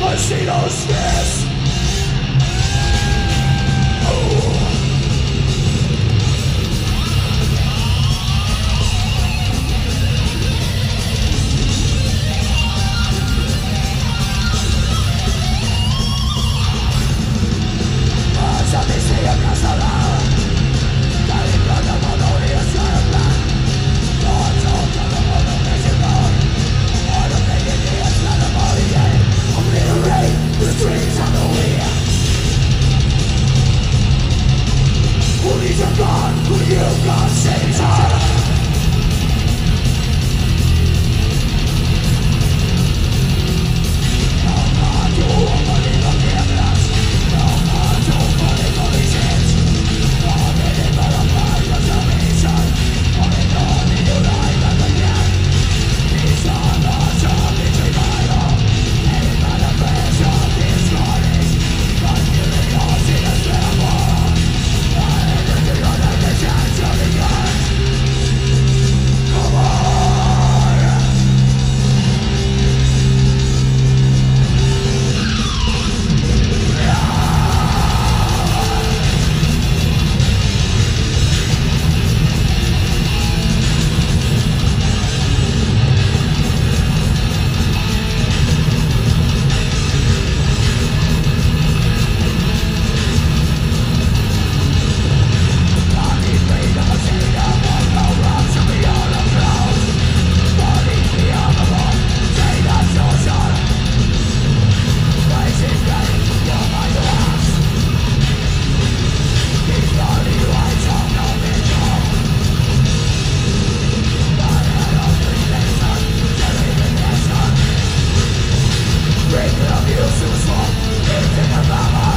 Machine of stress Eu sou só, eu te